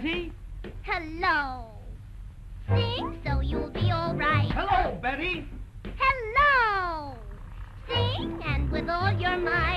Betty? Hello. Sing so you'll be all right. Hello, Betty. Hello. Sing and with all your might.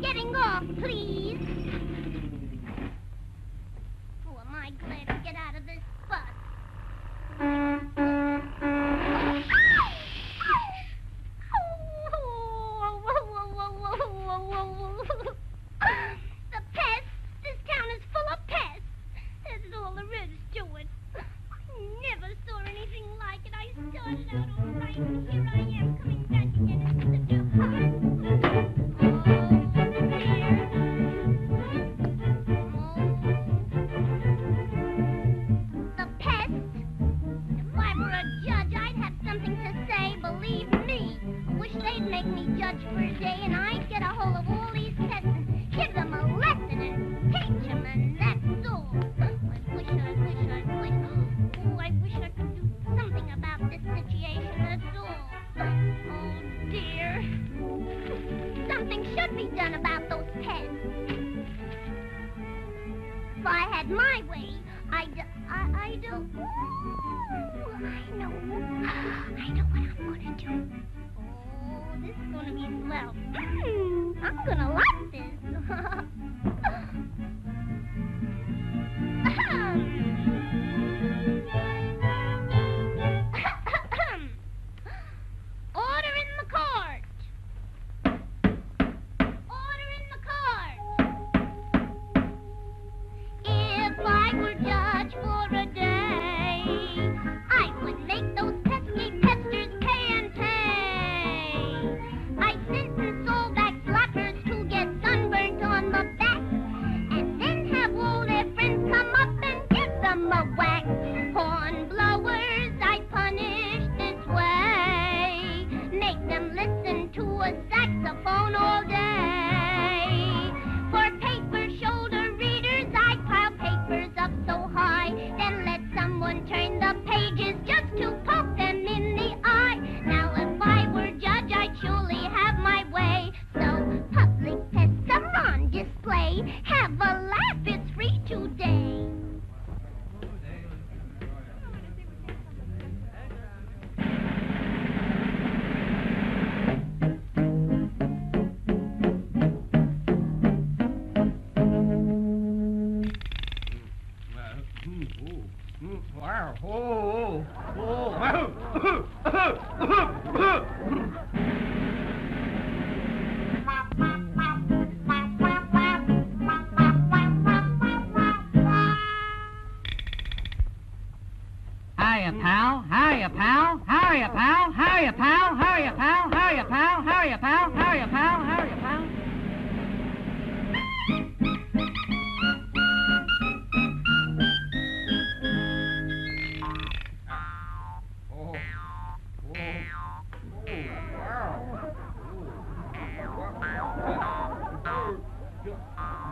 Getting off, please. should be done about those pets. If I had my way, I'd... I, I'd... Ooh, I know. I know what I'm gonna do. Oh, this is gonna be swell. Mm, I'm gonna like Wow. Oh, oh, oh. Hiya, pal. Hiya, pal. Hiya, pal. Hiya, pal. Hiya, pal. Hiya, pal. Hiya, pal. Hiya, pal.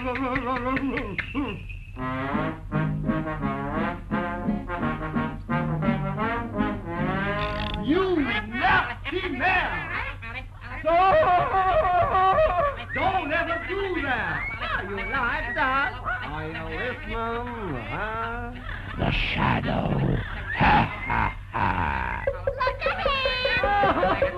You nasty man! So, don't ever do that! Are you like that? Are you listening? Huh? The shadow. Ha ha ha. Look ahead! Arrest